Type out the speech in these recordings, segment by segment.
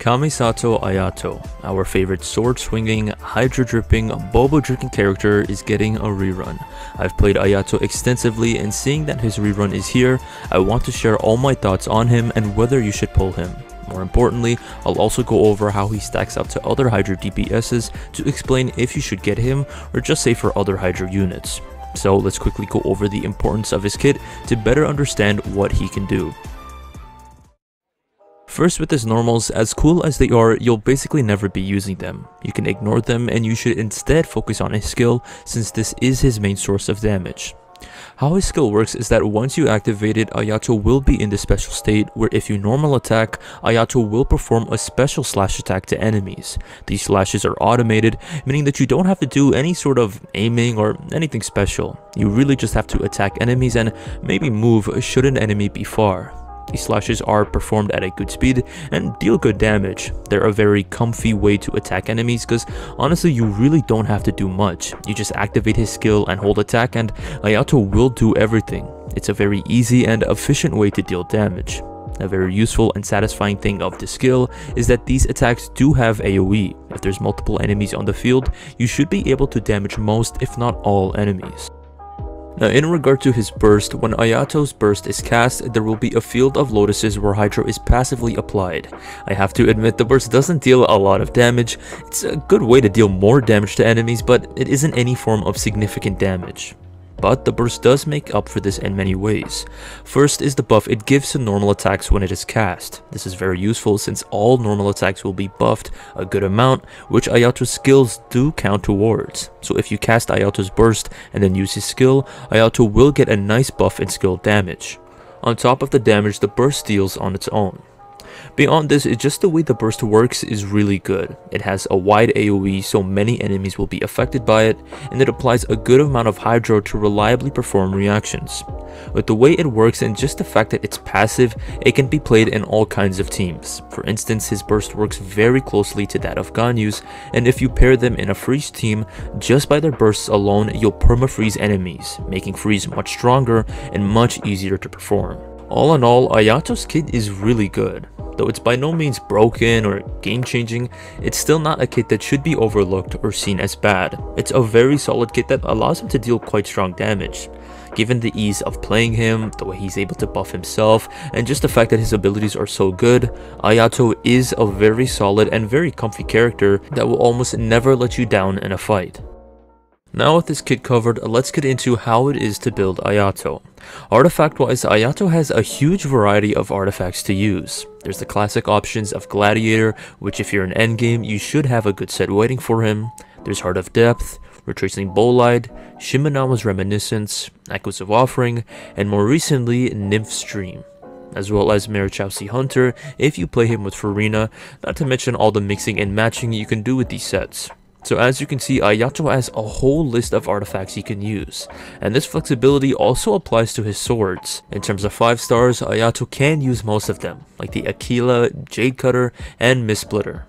Kamisato Ayato, our favorite sword-swinging, hydro-dripping, bobo-drinking character is getting a rerun. I've played Ayato extensively and seeing that his rerun is here, I want to share all my thoughts on him and whether you should pull him. More importantly, I'll also go over how he stacks up to other Hydro DPSs to explain if you should get him or just say for other Hydro units. So let's quickly go over the importance of his kit to better understand what he can do. First with his normals, as cool as they are, you'll basically never be using them. You can ignore them and you should instead focus on his skill since this is his main source of damage. How his skill works is that once you activate it, Ayato will be in the special state where if you normal attack, Ayato will perform a special slash attack to enemies. These slashes are automated, meaning that you don't have to do any sort of aiming or anything special. You really just have to attack enemies and maybe move should an enemy be far. These slashes are performed at a good speed and deal good damage. They're a very comfy way to attack enemies because honestly you really don't have to do much. You just activate his skill and hold attack and Ayato will do everything. It's a very easy and efficient way to deal damage. A very useful and satisfying thing of the skill is that these attacks do have AoE. If there's multiple enemies on the field, you should be able to damage most if not all enemies. Now in regard to his burst, when Ayato's burst is cast, there will be a field of lotuses where Hydro is passively applied. I have to admit the burst doesn't deal a lot of damage, it's a good way to deal more damage to enemies but it isn't any form of significant damage but the burst does make up for this in many ways. First is the buff it gives to normal attacks when it is cast. This is very useful since all normal attacks will be buffed a good amount, which Ayato's skills do count towards. So if you cast Ayato's burst and then use his skill, Ayato will get a nice buff in skill damage. On top of the damage the burst deals on its own. Beyond this, it's just the way the burst works is really good. It has a wide AoE so many enemies will be affected by it, and it applies a good amount of Hydro to reliably perform reactions. With the way it works and just the fact that it's passive, it can be played in all kinds of teams. For instance, his burst works very closely to that of Ganyu's, and if you pair them in a freeze team, just by their bursts alone, you'll perma-freeze enemies, making freeze much stronger and much easier to perform. All in all, Ayato's kit is really good. Though it's by no means broken or game-changing, it's still not a kit that should be overlooked or seen as bad. It's a very solid kit that allows him to deal quite strong damage. Given the ease of playing him, the way he's able to buff himself, and just the fact that his abilities are so good, Ayato is a very solid and very comfy character that will almost never let you down in a fight. Now with this kit covered, let's get into how it is to build Ayato. Artifact wise, Ayato has a huge variety of artifacts to use. There's the classic options of Gladiator, which if you're in endgame, you should have a good set waiting for him. There's Heart of Depth, Retracing Bolide, Shimenawa's Reminiscence, Echoes of Offering, and more recently, Nymph's Dream as well as Marechaussee Hunter if you play him with Furina, not to mention all the mixing and matching you can do with these sets. So as you can see, Ayato has a whole list of artifacts he can use, and this flexibility also applies to his swords. In terms of 5 stars, Ayato can use most of them, like the Aquila, Jade Cutter, and Mist Splitter.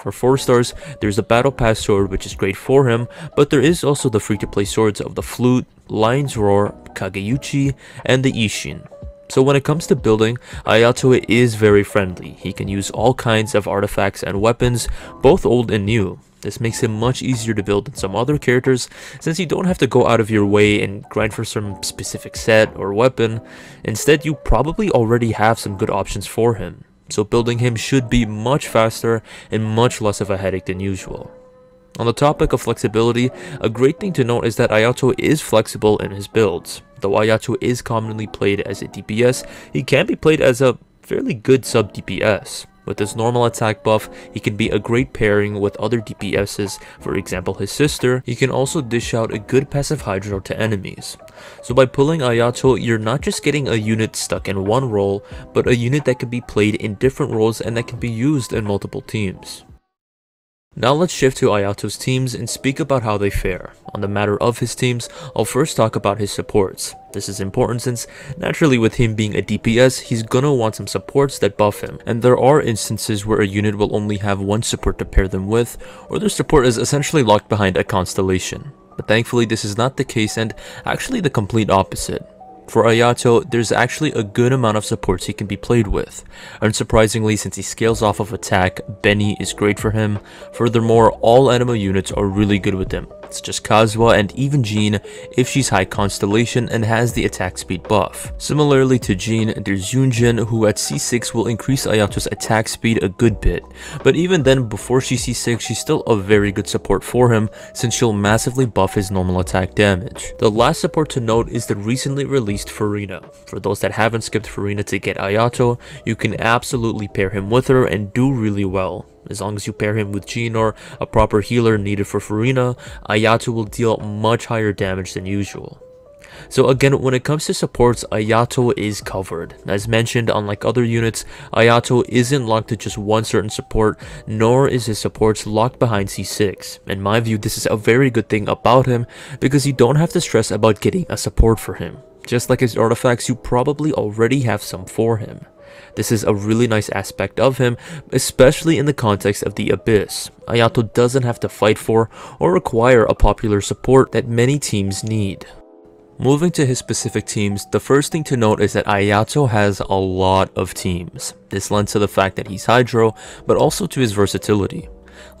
For 4 stars, there's the Battle Pass sword which is great for him, but there is also the free-to-play swords of the Flute, Lion's Roar, Kageuchi, and the Ishin. So when it comes to building, Ayato is very friendly. He can use all kinds of artifacts and weapons, both old and new. This makes him much easier to build than some other characters, since you don't have to go out of your way and grind for some specific set or weapon. Instead, you probably already have some good options for him, so building him should be much faster and much less of a headache than usual. On the topic of flexibility, a great thing to note is that Ayato is flexible in his builds. Though Ayato is commonly played as a DPS, he can be played as a fairly good sub DPS. With his normal attack buff, he can be a great pairing with other DPSs, for example his sister. He can also dish out a good passive hydro to enemies. So by pulling Ayato, you're not just getting a unit stuck in one role, but a unit that can be played in different roles and that can be used in multiple teams. Now let's shift to Ayato's teams and speak about how they fare. On the matter of his teams, I'll first talk about his supports. This is important since, naturally with him being a DPS, he's gonna want some supports that buff him, and there are instances where a unit will only have one support to pair them with, or their support is essentially locked behind a constellation. But thankfully this is not the case and actually the complete opposite. For Ayato, there's actually a good amount of supports he can be played with. Unsurprisingly, since he scales off of attack, Benny is great for him. Furthermore, all Anemo units are really good with him. It's just Kazuha and even Jean if she's high constellation and has the attack speed buff. Similarly to Jean, there's Yunjin who at C6 will increase Ayato's attack speed a good bit, but even then before she C6 she's still a very good support for him since she'll massively buff his normal attack damage. The last support to note is the recently released Furina. For those that haven't skipped Furina to get Ayato, you can absolutely pair him with her and do really well. As long as you pair him with Jean or a proper healer needed for Furina, Ayato will deal much higher damage than usual. So again, when it comes to supports, Ayato is covered. As mentioned, unlike other units, Ayato isn't locked to just one certain support, nor is his supports locked behind C6. In my view, this is a very good thing about him, because you don't have to stress about getting a support for him. Just like his artifacts, you probably already have some for him. This is a really nice aspect of him, especially in the context of the Abyss. Ayato doesn't have to fight for or require a popular support that many teams need. Moving to his specific teams, the first thing to note is that Ayato has a lot of teams. This lends to the fact that he's Hydro, but also to his versatility.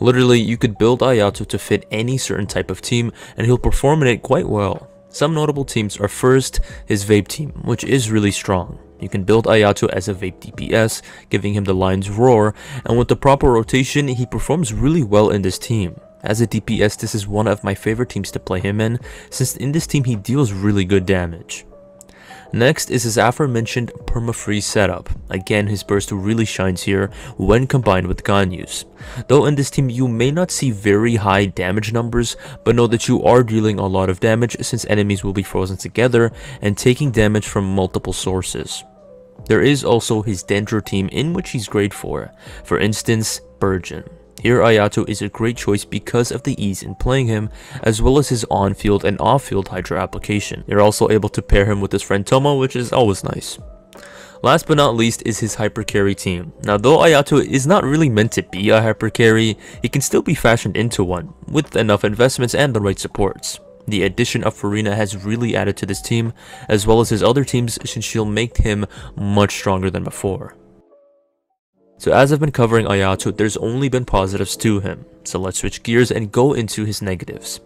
Literally, you could build Ayato to fit any certain type of team, and he'll perform in it quite well. Some notable teams are first, his Vape team, which is really strong. You can build Ayato as a Vape DPS, giving him the Lion's Roar, and with the proper rotation, he performs really well in this team. As a DPS, this is one of my favorite teams to play him in, since in this team he deals really good damage. Next is his aforementioned perma-freeze setup. Again, his burst really shines here when combined with Ganyu's. Though in this team you may not see very high damage numbers, but know that you are dealing a lot of damage since enemies will be frozen together and taking damage from multiple sources. There is also his Dendro team in which he's great for, for instance, Burgeon. Here Ayato is a great choice because of the ease in playing him, as well as his on-field and off-field Hydro application. You're also able to pair him with his friend Thoma, which is always nice. Last but not least is his hyper carry team. Now though Ayato is not really meant to be a hyper carry, he can still be fashioned into one, with enough investments and the right supports. The addition of Furina has really added to this team, as well as his other teams since she'll make him much stronger than before. So as I've been covering Ayato, there's only been positives to him, so let's switch gears and go into his negatives.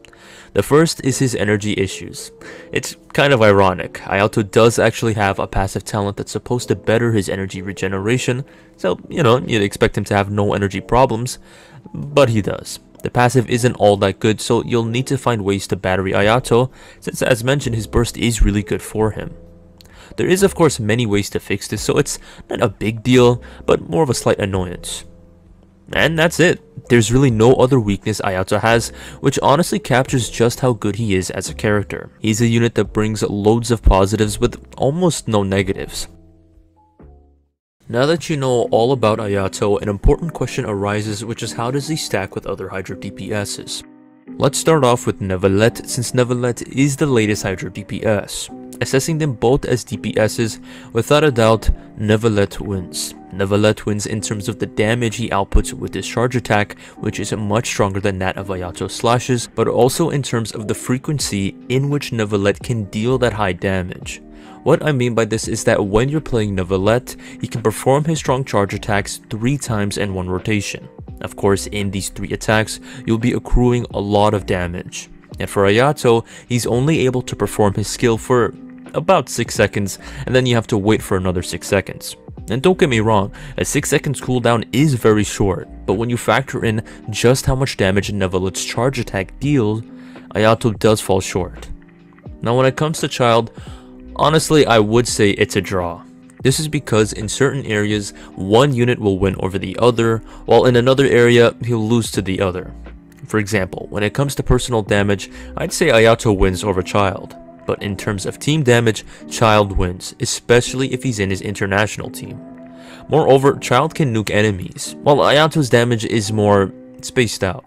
The first is his energy issues. It's kind of ironic, Ayato does actually have a passive talent that's supposed to better his energy regeneration, so you know, you'd expect him to have no energy problems, but he does. The passive isn't all that good, so you'll need to find ways to battery Ayato, since as mentioned his burst is really good for him. There is of course many ways to fix this, so it's not a big deal, but more of a slight annoyance. And that's it. There's really no other weakness Ayato has, which honestly captures just how good he is as a character. He's a unit that brings loads of positives with almost no negatives. Now that you know all about Ayato, an important question arises which is how does he stack with other Hydro DPSs? Let's start off with Neuvillette since Neuvillette is the latest Hydro DPS. Assessing them both as DPSs, without a doubt, Neuvillette wins. Neuvillette wins in terms of the damage he outputs with his charge attack, which is much stronger than that of Ayato slashes, but also in terms of the frequency in which Neuvillette can deal that high damage. What I mean by this is that when you're playing Neuvillette, he can perform his strong charge attacks 3 times in one rotation. Of course, in these 3 attacks, you'll be accruing a lot of damage. And for Ayato, he's only able to perform his skill for about 6 seconds, and then you have to wait for another 6 seconds. And don't get me wrong, a 6 seconds cooldown is very short, but when you factor in just how much damage Neuvillette's charge attack deals, Ayato does fall short. Now when it comes to Childe, honestly I would say it's a draw. This is because in certain areas, one unit will win over the other, while in another area, he'll lose to the other. For example, when it comes to personal damage, I'd say Ayato wins over Childe. but in terms of team damage, Childe wins, especially if he's in his international team. Moreover, Childe can nuke enemies, while Ayato's damage is more spaced out.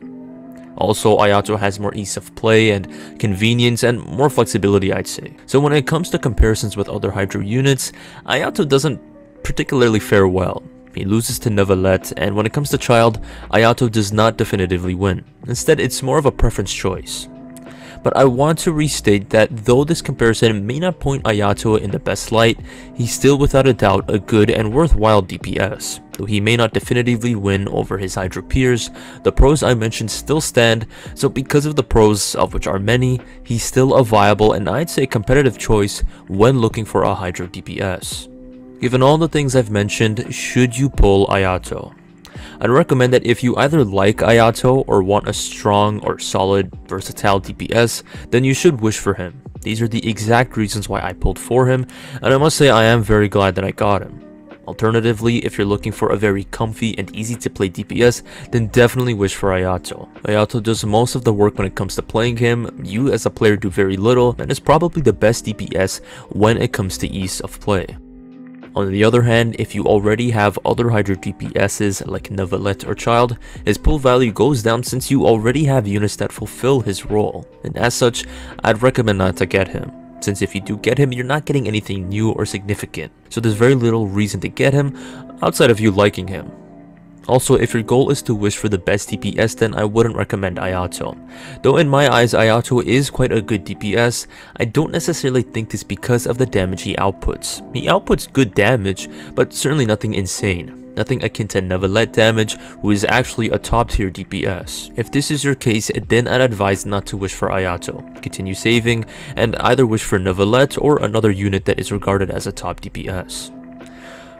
Also, Ayato has more ease of play and convenience and more flexibility I'd say. So when it comes to comparisons with other Hydro units, Ayato doesn't particularly fare well. He loses to Neuvillette, and when it comes to Childe, Ayato does not definitively win. Instead, it's more of a preference choice. But I want to restate that though this comparison may not point Ayato in the best light, he's still without a doubt a good and worthwhile DPS. Though he may not definitively win over his Hydro peers, the pros I mentioned still stand, so because of the pros, of which are many, he's still a viable and I'd say competitive choice when looking for a Hydro DPS. Given all the things I've mentioned, should you pull Ayato? I'd recommend that if you either like Ayato or want a strong or solid versatile DPS, then you should wish for him. These are the exact reasons why I pulled for him, and I must say I am very glad that I got him. Alternatively, if you're looking for a very comfy and easy to play DPS, then definitely wish for Ayato. Ayato does most of the work when it comes to playing him, you as a player do very little, and is probably the best DPS when it comes to ease of play. On the other hand, if you already have other Hydro DPSs like Neuvillette or Childe, his pull value goes down since you already have units that fulfill his role, and as such, I'd recommend not to get him since if you do get him, you're not getting anything new or significant, so there's very little reason to get him outside of you liking him. Also, if your goal is to wish for the best DPS, then I wouldn't recommend Ayato. Though in my eyes, Ayato is quite a good DPS, I don't necessarily think this because of the damage he outputs. He outputs good damage, but certainly nothing insane. Nothing akin to Neuvillette damage, who is actually a top tier DPS. If this is your case, then I'd advise not to wish for Ayato. Continue saving, and either wish for Neuvillette or another unit that is regarded as a top DPS.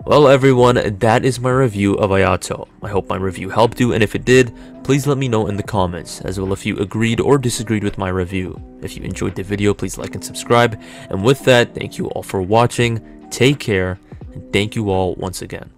Well everyone, that is my review of Ayato. I hope my review helped you and if it did, please let me know in the comments, as well if you agreed or disagreed with my review. If you enjoyed the video, please like and subscribe. And with that, thank you all for watching, take care, and thank you all once again.